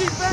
Keep back.